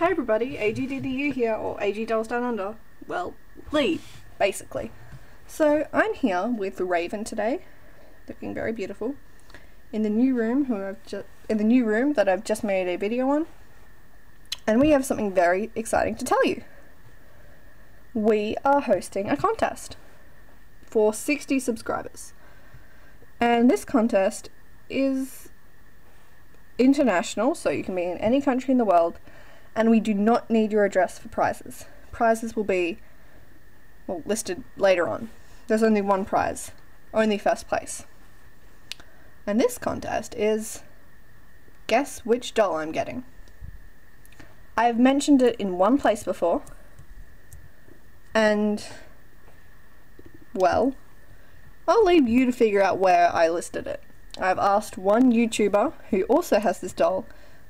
Hi everybody, AGDDU here, or AG Dolls Down Under. Well, Lea, basically. So, I'm here with Raven today, looking very beautiful, in the new room who I've just in the new room that I've just made a video on. And we have something very exciting to tell you. We are hosting a contest for 60 subscribers. And this contest is international, so you can be in any country in the world, and we do not need your address for prizes. Prizes will be well, listed later on. There's only one prize, only first place. And this contest is guess which doll I'm getting. I have mentioned it in one place before, and well, I'll leave you to figure out where I listed it. I've asked one YouTuber who also has this doll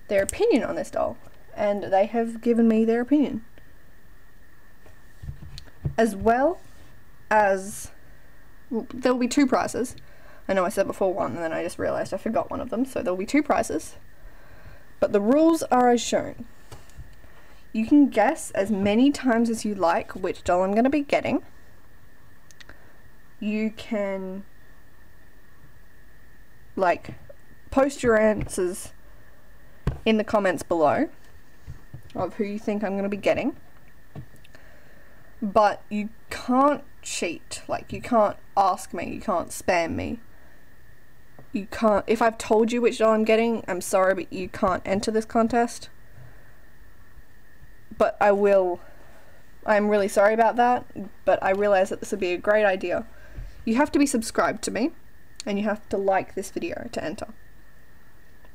their opinion on this doll, and they have given me their opinion. As well as well, there will be two prizes. I know I said before one, and then I just realised I forgot one of them, so there will be two prizes. But the rules are as shown. You can guess as many times as you like which doll I'm going to be getting. You can like post your answers in the comments below of who you think I'm going to be getting. But you can't cheat. Like, you can't ask me, you can't spam me. You can't. If I've told you which doll I'm getting, I'm sorry, but you can't enter this contest. But I will. I'm really sorry about that, but I realize that this would be a great idea. You have to be subscribed to me and you have to like this video to enter.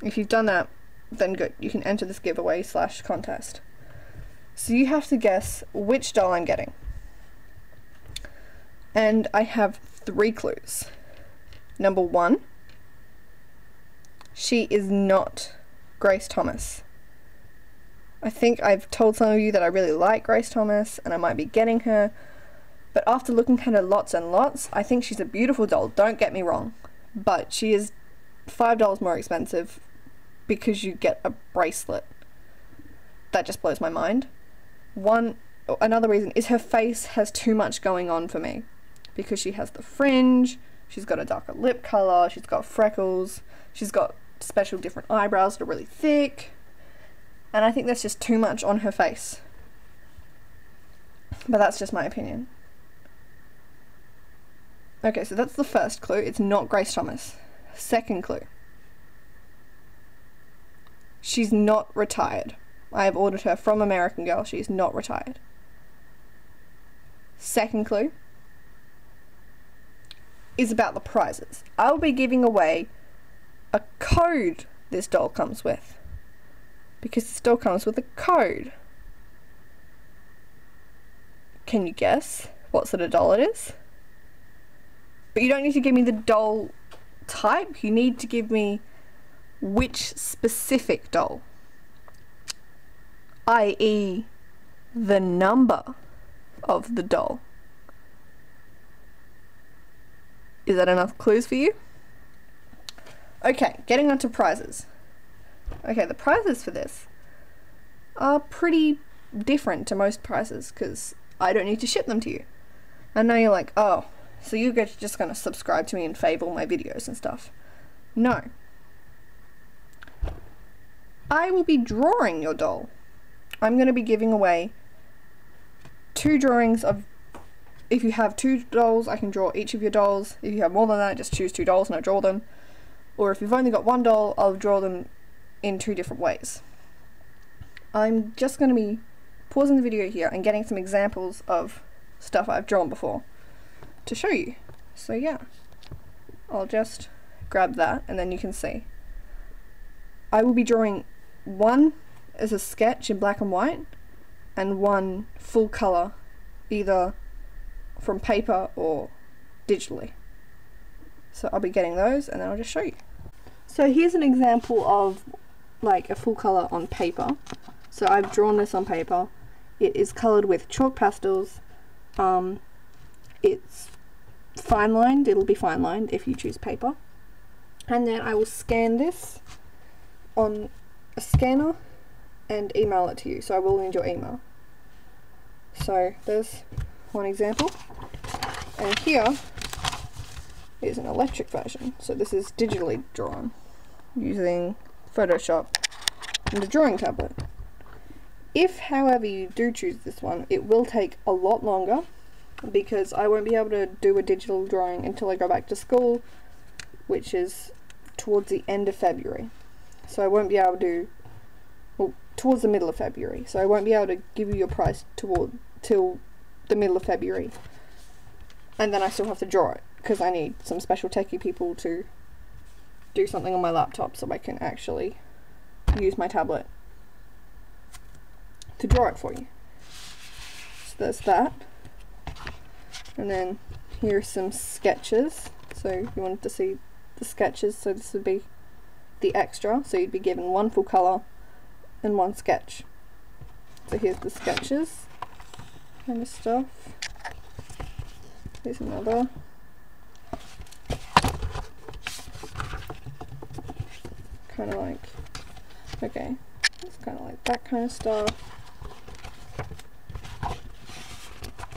If you've done that, then good, you can enter this giveaway slash contest. So you have to guess which doll I'm getting. And I have three clues. Number one, she is not Grace Thomas. I think I've told some of you that I really like Grace Thomas and I might be getting her, but after looking at her lots and lots, I think she's a beautiful doll, don't get me wrong. But she is $5 more expensive because you get a bracelet. That just blows my mind. One another reason is her face has too much going on for me. Because she has the fringe, she's got a darker lip colour, she's got freckles, she's got special different eyebrows that are really thick. And I think that's just too much on her face. But that's just my opinion. Okay, so that's the first clue. It's not Grace Thomas. Second clue. She's not retired. I have ordered her from American Girl. She's not retired. Second clue is about the prizes. I'll be giving away a code this doll comes with. Because this doll comes with a code. Can you guess what sort of doll it is? But you don't need to give me the doll type, you need to give me which specific doll. I.e. the number of the doll. Is that enough clues for you? Okay, getting on to prizes. Okay, the prizes for this are pretty different to most prizes because I don't need to ship them to you. I know you're like, oh, so you're just going to subscribe to me and all my videos and stuff. No. I will be drawing your doll. I'm going to be giving away two drawings of if you have two dolls, I can draw each of your dolls. If you have more than that, just choose two dolls and I draw them. Or if you've only got one doll, I'll draw them in two different ways. I'm just going to be pausing the video here and getting some examples of stuff I've drawn before to show you. So yeah, I'll just grab that and then you can see. I will be drawing one is a sketch in black and white and one full colour either from paper or digitally. So I'll be getting those and then I'll just show you. So here's an example of like a full colour on paper. So I've drawn this on paper. It is coloured with chalk pastels. Um, it's fine lined, it'll be fine lined if you choose paper. And then I will scan this on a scanner and email it to you. So I will need your email. So there's one example. And here is an electric version. So this is digitally drawn using Photoshop and a drawing tablet. If, however, you do choose this one, it will take a lot longer because I won't be able to do a digital drawing until I go back to school, which is towards the end of February. So I won't be able to, well, towards the middle of February. So I won't be able to give you your price toward till the middle of February. And then I still have to draw it because I need some special techie people to do something on my laptop so I can actually use my tablet to draw it for you. So there's that. And then here are some sketches. So you wanted to see the sketches, so this would be the extra. So you'd be given one full colour and one sketch. So here's the sketches kind of stuff. Here's another. Kind of like, okay, it's kind of like that kind of stuff.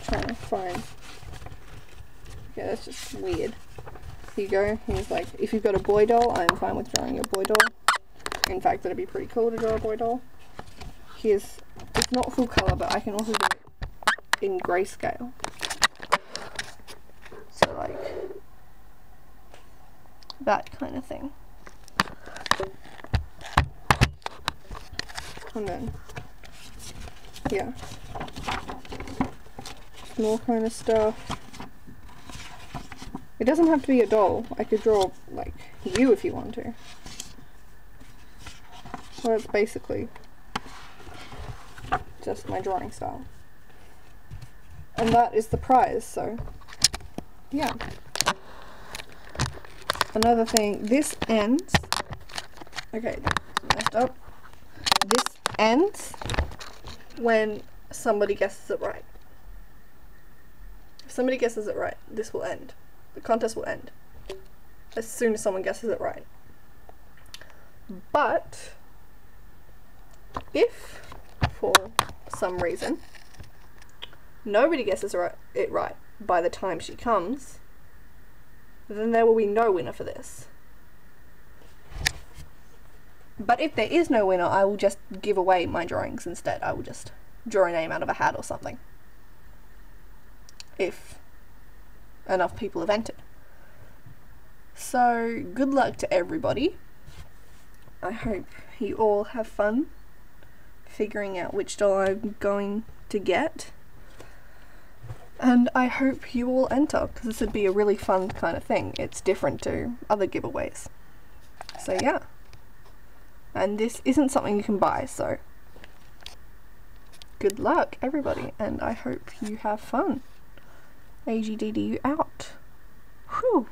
Trying to find, okay, that's just weird. Here you go, he's like, if you've got a boy doll, I'm fine with drawing your boy doll. In fact, that'd be pretty cool to draw a boy doll. Here's, it's not full colour, but I can also do it in grayscale. So like that kind of thing. And then yeah. More kind of stuff. It doesn't have to be a doll. I could draw like you if you want to. Well, it's basically just my drawing style. And that is the prize, so yeah. Another thing, this ends, okay, messed up. This ends when somebody guesses it right. If somebody guesses it right, this will end. The contest will end as soon as someone guesses it right. But if for some reason nobody guesses it right by the time she comes, then there will be no winner for this. But if there is no winner, I will just give away my drawings instead. I will just draw a name out of a hat or something. If enough people have entered. So, good luck to everybody. I hope you all have fun figuring out which doll I'm going to get. And I hope you all enter, because this would be a really fun kind of thing. It's different to other giveaways. So yeah. And this isn't something you can buy, so good luck everybody, and I hope you have fun. AGDDU out. Whew.